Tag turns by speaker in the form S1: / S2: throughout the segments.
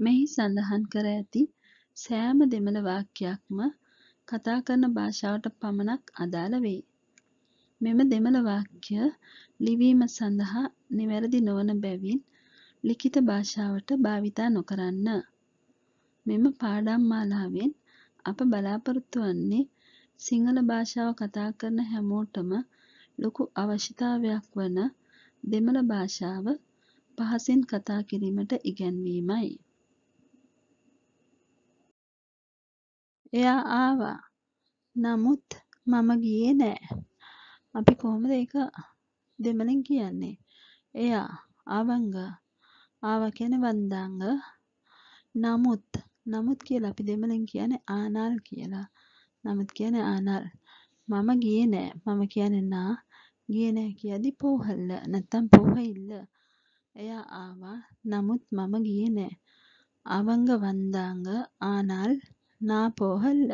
S1: මෙහි සඳහන් කර ඇති සෑම දෙමළ වාක්‍යයක්ම කතා කරන භාෂාවට පමණක් අදාළ වෙයි. මෙම දෙමළ වාක්‍ය ලිවීම සඳහා නිවැරදි නොවන බැවින් ලිඛිත භාෂාවට භාවිතා නොකරන්න. මෙම පාඩම් මාලාවෙන් අප බලාපොරොත්තු වන්නේ සිංහල භාෂාව කතා කරන හැමෝටම ලොකු අවශ්‍යතාවයක් වන දෙමළ භාෂාව පහසින් කතා කිරීමට ඉගැන්වීමයි. එයා ආවා. නමුත් මම ගියේ නෑ. අපි කොහොමද ඒක දෙමළෙන් කියන්නේ? එයා ආවංග ආවා කියන්නේ වන්දාංග. නමුත් නමුත් කියලා අපි දෙමළෙන් කියන්නේ ආනල් කියලා. නමුත් කියන්නේ ආනල්. මම ගියේ නෑ. මම කියන්නේ නා. ගියේ නෑ කියද්දි පෝහල්ල නැත්තම් පොහොයිල්ල. එයා ආවා. නමුත් මම ගියේ නෑ. අවංග වන්දාංග ආනල් நான் போகல.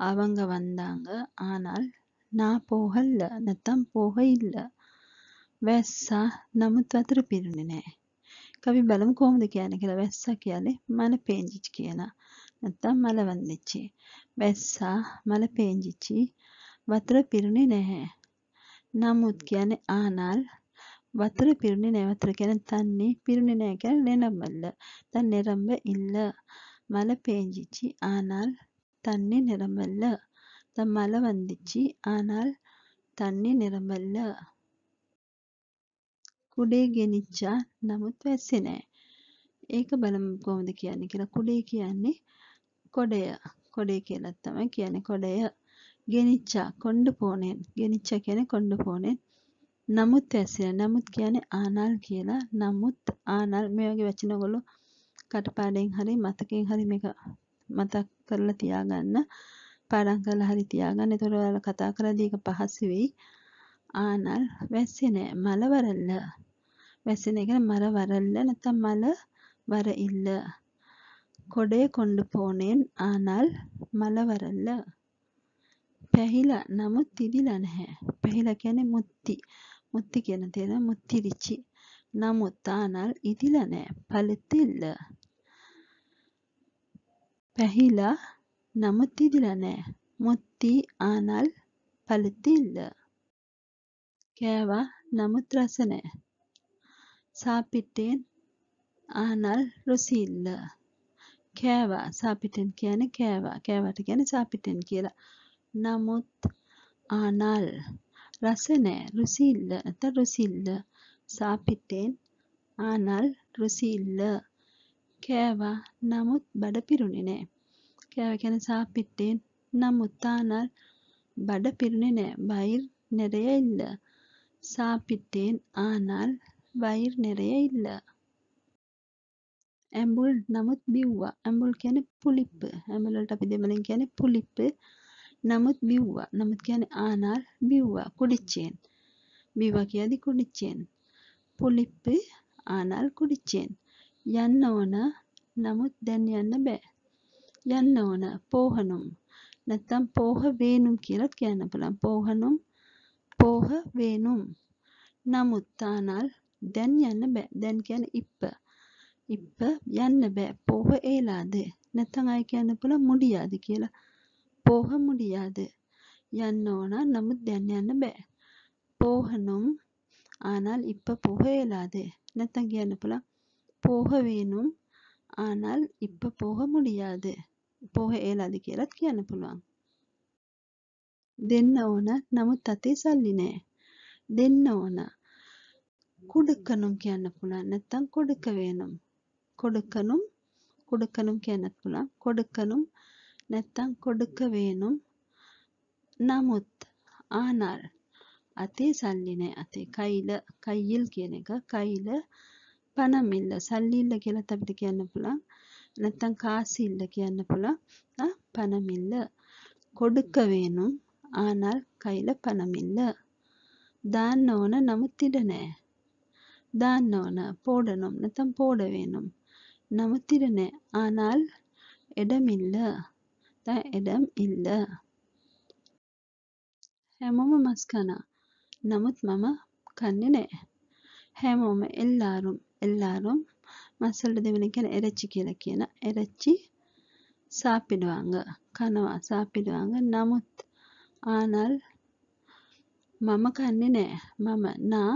S1: அவங்க வந்தாங்க ஆனால் நான் போகல නැත්තම් போகயில்ல. වැස්සා නමුත් වතුර පිරුණේ නෑ. අපි බලමු කොහොමද කියන්නේ කියලා. වැස්සා කියන්නේ මල පේංජිච් කියලා. නැත්තම් මල වන්දිච්චි. වැස්සා මල පේංජිච්චි වතුර පිරුණේ නැහැ. නමුත් කියන්නේ ආනාල් වතුර පිරුණේ නෑ. වතුර කියන්නේ තන්නේ පිරුණේ නෑ කියන්නේ නිරම්බල්ල. දැන් නිරම්බ இல்ல. மழை பேஞ்சிச்சு ஆனால் தண்ணி நிரம்பல. දැන් මල වන්දිච්චි ஆனால் තන්නේ නිරඹල්ල. කුඩේ ගෙනිච්චා නමුත් වැස්සේ නෑ. ඒක බලමු කොහොමද කියන්නේ කියලා. කුඩේ කියන්නේ කොඩය. කොඩේ කියලා තමයි කියන්නේ කොඩය. ගෙනිච්චා කොණ්ඩ පෝනෙන්. ගෙනිච්චා කියන්නේ කොණ්ඩ පෝනෙන්. නමුත් වැස්සේ නෑ. නමුත් කියන්නේ ආනල් කියලා. නමුත් ආනල් මේ වගේ වචන ඔයගොල්ලෝ කටපාඩෙන් හරි මතකෙන් හරි මේක මතක් කරලා තියාගන්න පාඩම් කරලා හරි තියාගන්න එතකොට ඔයාලා කතා කරද්දී ඒක පහසු වෙයි ආනල් වැස්සේ නෑ මල වරල්ල වැස්සේ නෑ කියන්නේ මල වරල්ල නැත්නම් මල වරඉල්ල கொடையை கொண்டு போனேன் ஆனால் மழை வரல පැහිලා නමුත් තිදිලා නැහැ. පැහිලා කියන්නේ මුත්ති. මුත්ති කියන තේන මුත්තිරිචි. නමුත් ආනල් ඉදිලා නැහැ. පළතිල්ල. වැහිලා නමුත් ඉදිලා නෑ. "මොත්ති ආනල් පලතිල්ල" කෑවා නමුත් රස නෑ. "සාපිටෙන් ආනල් රුසිල්ල" කෑවා සාපිටෙන් කියන්නේ කෑවා. කෑවට කියන්නේ සාපිටෙන් කියලා. "නමුත් ආනල්" රස නෑ. "රුසිල්ල" නැත්තම් "රුසිල්ල" "සාපිටෙන් ආනල් රුසිල්ල" කෑවා නමුත් බඩ පිරුණේ නෑ. කෑවා කියන්නේ சாப்பிட்டேன் නමුත් ஆனால் බඩ පිරුණේ නෑ. வயிறு நிறைய இல்ல. சாப்பிட்டேன் ஆனால் වයිර් நிறைய இல்ல. ඇඹුල් නමුත් බිව්වා. ඇඹුල් කියන්නේ පුලිප්පු. ඇඹුල් වලට අපි දෙමළෙන් කියන්නේ පුලිප්පු. නමුත් බිව්වා. නමුත් කියන්නේ ආනාල් බිව්වා. කුඩිච්චෙන්. බිව්වා කියද්දි කුඩිච්චෙන්. පුලිප්පු ආනාල් කුඩිච්චෙන්. යන්න ඕන. නමුත් දැන් යන්න බෑ. යන්න ඕන. පෝහනුම්. නැත්තම් පෝහ වේනුම් කියලත් කියන්න පුළුවන්. පෝහනුම් පෝහ වේනුම්. නමුත් ආනල් දැන් යන්න බෑ. දැන් කියන්නේ ඉප්ප. ඉප්ප යන්න බෑ. පෝහ ඒලාද. නැත්තම් අය කියන්න පුළුවන් මුඩියාද කියලා. පෝහ මුඩියාද. යන්න ඕන. නමුත් දැන් යන්න බෑ. පෝහනුම් ආනල් ඉප්ප පෝහ ඒලාද. නැත්තම් කියන්න පුළුවන් போக வேணும் ஆனால் இப்ப போக முடியாது. போக இயலாது කියලත් කියන්න පුළුවන්. දෙන්න ඕන නමුත් අතේ සල්ලි නෑ. දෙන්න ඕන. කුඩුකනුම් කියන්න පුළුවන්. නැත්තම් කොඩුක வேணும். கொடுக்கணும் கொடுக்கணும் කියන්නත් පුළුවන්. கொடுக்கணும் නැත්තම් කොඩුක வேணும். නමුත් ஆனால் අතේ සල්ලි නෑ. අතේ කයිල කයිල් කියන එක කයිල පනම් இல்ல සල්ලි இல்ல කියලත් අපිට කියන්න පුළුවන්. නැත්තම් කාසு இல்ல කියන්න පුළුවන්. பணம் இல்ல. கொடுக்க வேணும் ஆனால் கையில பணம் இல்ல. දාන්න ඕන නමුත් ඉඩ නෑ. දාන්න ඕන போடணும் නැත්තම් போட வேணும். නමුත් ඉඩ නෑ. ஆனால் இடம் இல்ல. දැන් இடம் இல்ல. හැමෝම මස් කනවා. නමුත් මම කන්නේ නෑ. හැමෝම எல்லாரும் எல்லாரும் මස් වලට දෙමළෙන් කියන්නේ එරච්චි කියලා කියන. එරච්චි சாப்பிடுவாங்க. කනවා சாப்பிடுவாங்க. නමුත් ஆனால் මම කන්නේ නෑ. මම නා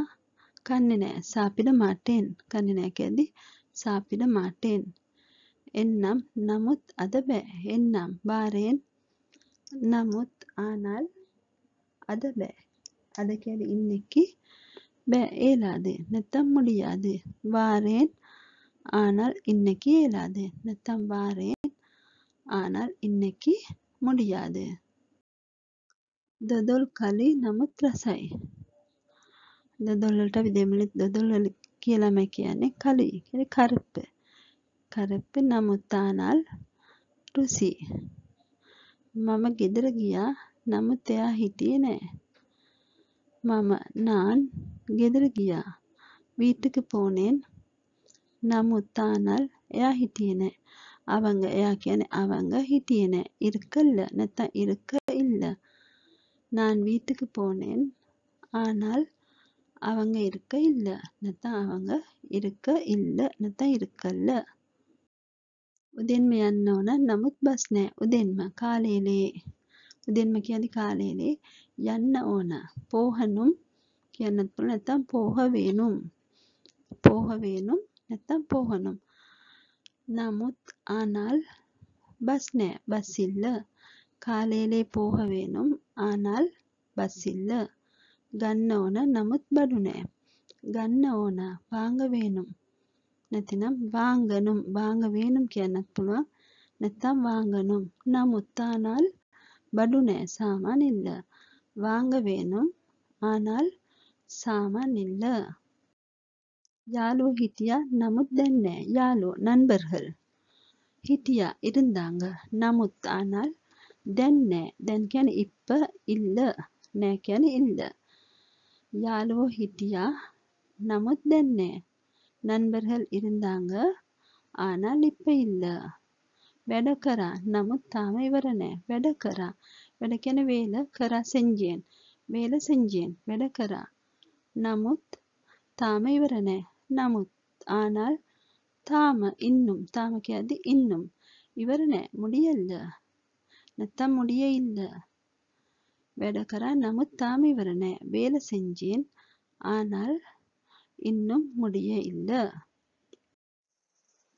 S1: කන්නේ නෑ. சாப்பிட மாட்டேன். කන්නේ නෑ කියද්දි சாப்பிட மாட்டேன். එන්නම් නමුත් අද බෑ. එන්නම් බාරයෙන් නමුත් ஆனால் අද බෑ. අද කියන්නේ இன்னைக்கு බෑ ஏலாது නැත්තම් முடியாது. வாரேன் ஆனால் இன்னைக்கு இயலாது. නැත්තම් வாரேன் ஆனால் இன்னைக்கு முடியாது. දොදොල් කලි නමුත් රසයි. දොදොල් වලට අපි දෙමළෙන් දොදොල් වල කියලාම කියන්නේ කලි කියන්නේ කරුප්පු. කරුප්පු නමුත් ஆனால் රුසි. මම ගෙදර ගියා නමුත් එයා හිටියේ නෑ. මම நான் ගෙදර ගියා. வீட்டுக்கு போனேன் නමුත් ஆனால் එයා හිටියේ නෑ. அவங்க එයා කියන්නේ அவங்க හිටියේ නෑ. இருக்கல்ல නැත්තම් இருக்க இல்ல. நான் வீட்டுக்கு போனேன் ஆனால் அவங்க இருக்க இல்ல. නැත්තම් அவங்க இருக்க இல்ல නැත්තම් இருக்கல்ல. උදෙන්ම යන්න ඕන නමුත් බස් නෑ. උදෙන්ම කාලේලේ උදෙන්ම කියද්දි කාලේලේ යන්න ඕන. போகணும் என்ன நெத்தான் போக வேணும். போக வேணும் நெத்தான் போகணும். நமுத் ஆனால் பஸ் நே பஸ் இல்லை. காலையிலே போக வேணும் ஆனால் பஸ் இல்லை. கண்ணோன நமுத் படுனே கண்ணோன வாங்க வேணும். நத்தினம் வாங்கணும் வாங்க வேணும் கேனக் புல்வா நெத்தாம் வாங்கணும் நமுத்தானால் படுனே சாமான் இல்லை. வாங்க வேணும் ஆனால் சாமான் இல்ல. යාළුවෝ හිටියා නමුත් දැන් නෑ. යාළුවෝ நண்பர்கள் හිටියා இருந்தாங்க. නමුත් ஆனால் දැන් නෑ. දැන් කියන්නේ இப்ப இல்ல. නෑ කියන්නේ இல்ல. යාළුවෝ හිටියා නමුත් දැන් නෑ. நண்பர்கள் இருந்தாங்க ஆனால் இப்ப இல்ல. වැඩ කරා නමුත් තාම ඉවර නෑ. වැඩ කරා. වැඩ කියන්නේ வேலை කරා செஞ்சேன். வேலை செஞ்சேன். වැඩ කරා. நமுத் தாமைவரென நமுத். ஆனால் தாம இன்னும் தாமக்கியாது இன்னும். இவரனே முடியல்ல நத்த முடிய இல்ல வேடக்கர நமுத் தாமைவரன வேலை செஞ்சேன் ஆனால் இன்னும் முடிய இல்ல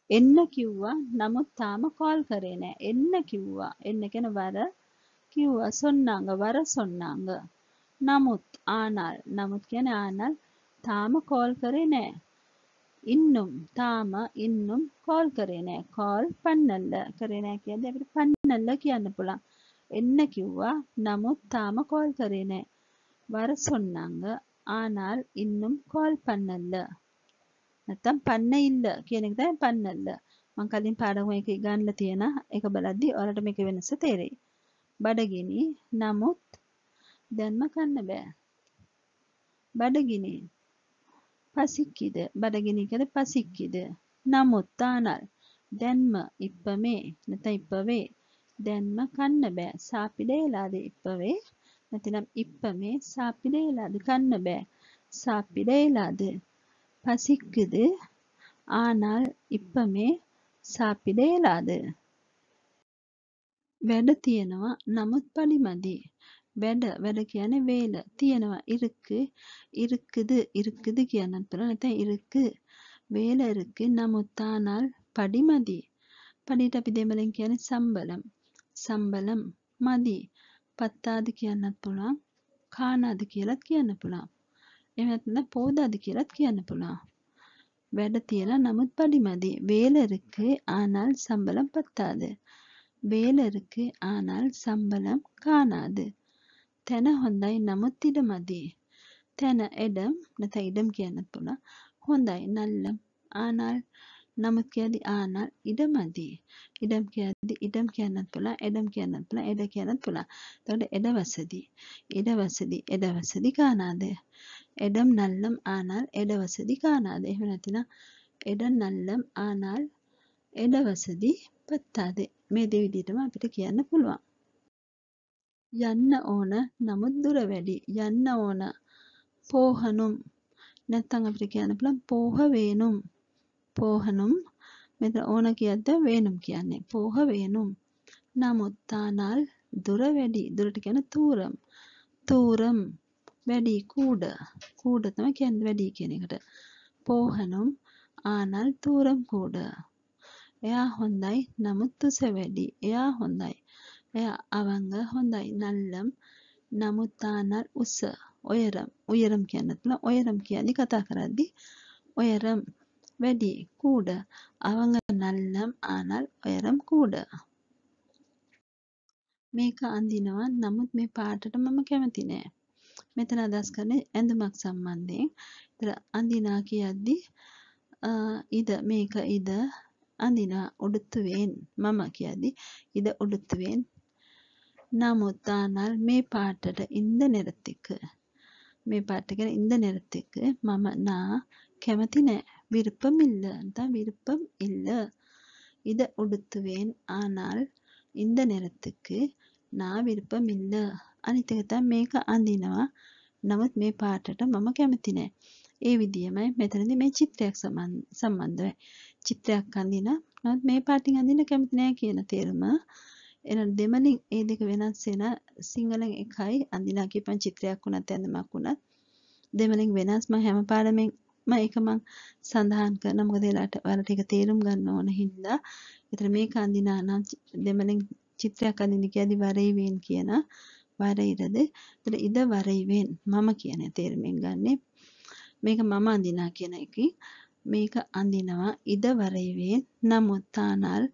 S1: என்ன கிவ்வா? நமுத்தாம கால் கரேனே என்ன கிவ்வா? என்னக்கென வர கிவ்வா? சொன்னாங்க வர சொன்னாங்க. නමුත් ஆனால் නමුත් කියන්නේ ஆனால் තාම කෝල් කරේ නෑ. இன்னும் තාම இன்னும் කෝල් කරේ නෑ. කෝල් பண்ணல කරේ නෑ කියද්දි අපිට பண்ணல කියන්න පුළුවන්. එන්න කිව්වා නමුත් තාම කෝල් කරේ නෑ. வர சொன்னாங்க ஆனால் இன்னும் கால் பண்ணல. නැත්තම් පන්න ඉල්ල කියන එක තමයි පන්නල්ල. මං කලින් පාඩම එක ගන්නලා තියෙන ඒක බලද්දි ඔයාලට මේක වෙනස තේරෙයි. බඩගිනි නමුත් දැන්ම කන්න බෑ. බඩගිනි. පසික්කිද? බඩගිනි කළ පසික්කිද? නමුත් තානල් දැන්ම ඉප්පමේ නැත ඉප්පවේ. දැන්ම කන්න බෑ. සාපිඩේලාද ඉප්පවේ? නැතිනම් ඉප්පමේ සාපිඩේලාද කන්න බෑ. සාපිඩේලාද? පසික්කද? ආනල් ඉප්පමේ සාපිඩේලාද? වැඩ තියෙනවා නමුත් පඩිමදි වැඩ වැඩ කියන්නේ වේල තියෙනවා இருக்கு இருக்குது இருக்குது කියන්නත් පුළුවන් නැත්නම් இருக்கு වේල இருக்கு නමුත් ஆனால் පඩි මදි. පඩියට අපි දෙමළෙන් කියන්නේ සම්බලම්. සම්බලම් මදි. පත්තාද කියන්නත් පුළුවන්. කානාද කියලත් කියන්න පුළුවන්. එහෙම නැත්නම් පෝදාද කියලත් කියන්න පුළුවන්. වැඩ තියෙනවා නමුත් පඩි මදි. வேலை இருக்கு ஆனால் சம்பளம் பத்தாது. வேலை இருக்கு ஆனால் சம்பளம் காணாது. තැන හොඳයි නමුත් ඉඩ මදි. තැන එඩම් නැත ඉඩම් කියන්න තුළ හොඳයි නල්ලම් ආනල් නමුත් කියදි ආනල් ඉඩ මදි. ඉඩම් කියදි ඉඩම් කියන්න තුළ එඩම් කියන්න තුළ එඩ කියන්න තුළ තොට එඩවසදි. ඉඩවසදි එඩවසදි කානාදය. එඩම් නල්ලම් ආනල් එඩවසදි කානාද එහෙම නැතින එඩ නල්ලම් ආනල් එඩවසදි පත්තාදේ මේ දෙවිදිටම අපිට කියන්න පුළුවන්. යන්න ඕන නමුත් දුර වැඩි. යන්න ඕන පෝහනුම්. නැත්තං අපිට කියන්න පුළුවන් පෝහ වේනුම්. පෝහනුම් මෙතන ඕන කියද්ද වේනුම් කියන්නේ. පෝහ වේනුම්. නමුත් තානල් දුර වැඩි. දුරට කියන තූරම්. තූරම් වැඩි කූඩ. කූඩ තමයි කියන්නේ වැඩි කියන එකට. පෝහනුම් ආනල් තූරම් කූඩ. එයා හොඳයි නමුත් තුස වැඩි. එයා හොඳයි. அவங்க හොඳයි. නල්ලම්. නමුත් තානර් උස. ඔයරම්. උයරම් කියන්නත්න ඔයරම් කියදි කතා කරද්දි ඔයරම්. වැඩි. கூட அவங்க நல்லம் ஆனால் ඔයරම් கூட මේක අඳිනවා. නමුත් මේ පාටට මම කැමති නෑ. මෙතන අදහස් කරන්නේ ඇඳුමක් සම්බන්ධයෙන්. ඉතල අඳිනා කියද්දි ඉද. මේක ඉද. අඳිනා. උඩුත්තුවෙන් මම කියද්දි ඉද උඩුත්තුවෙන් නමුත් ஆனால் මේ පාටට இந்த நிறத்துக்கு මේ පාට ගැන இந்த நிறத்துக்கு මම නා කැමති නෑ விருப்பம் இல்ல தான் விருப்பம் இல்ல இத உடுத்துவேன் ஆனால் இந்த நிறத்துக்கு நான் විරුපම් ඉල්ල අනිත් එක තමයි මේක අඳිනවා නමුත් මේ පාටට මම කැමති නෑ ඒ විදිහමයි මෙතනදී මේ චිත්‍රයක් සම්බන්ධයි චිත්‍රයක් අඳින නමුත් මේ පාටින් අඳින්න කැමති නෑ කියන තේරුම එහෙනම් දෙමළින් ඒ දෙක වෙනස් වෙන සිංහලෙන් එකයි අඳිනා කියපන් චිත්‍රයක් වුණත් ඇඳුමක් වුණත් දෙමළින් වෙනස් මම හැම පාඩමෙන් ඒක මං සඳහන් කරනවා මොකද එයාලට ඔයාලට ඒක තේරුම් ගන්න ඕන හින්දා. ඒතර මේක අඳිනා නම් දෙමළෙන් චිත්‍රයක් අඳින්න කියද්දි වරෙයිවෙන් කියන වරෙයිරද. ඒතර ඉද වරෙයිවෙන් මම කියන තේරුමෙන් ගන්නෙ. මේක මම අඳිනා කියන එකකින් මේක අඳිනවා ඉද වරෙයිවෙන් නමුත් ආනල්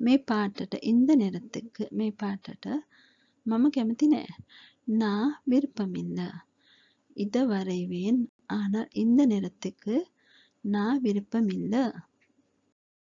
S1: මේ පාටට இந்த நிறத்துக்கு මේ පාටට මම කැමති නෑ. நான் விருப்பமில்ல. இத வரைவேன் ஆனால் இந்த நிறத்துக்கு நான் விருப்பமில்ல